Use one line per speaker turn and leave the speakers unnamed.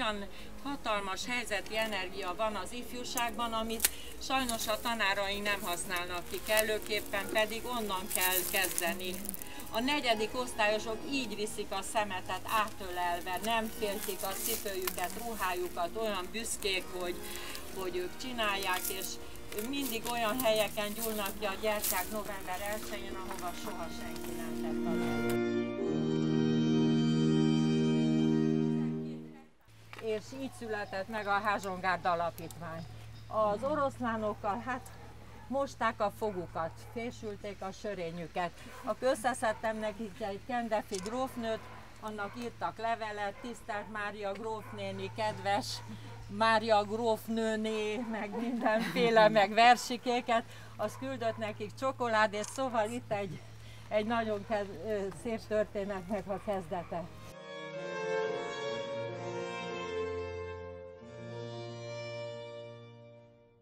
olyan hatalmas helyzeti energia van az ifjúságban, amit sajnos a tanárai nem használnak ki kellőképpen, pedig onnan kell kezdeni. A negyedik osztályosok így viszik a szemetet átölelve, nem féltik a cipőjüket, ruhájukat, olyan büszkék, hogy, hogy ők csinálják, és mindig olyan helyeken gyúlnak ki a gyertyák november 1-én, ahova soha senki nem tett a És így született meg a Házsongárd Alapítvány. Az oroszlánokkal, hát mosták a fogukat, fésülték a sörényüket. Akkor összeszedtem nekik egy kendefi grófnőt, annak írtak levelet, tisztelt Mária grófnéni, kedves Mária grófnőné, meg mindenféle, meg versikéket, az küldött nekik csokoládét, szóval itt egy, egy nagyon kez, szép történetnek a kezdete.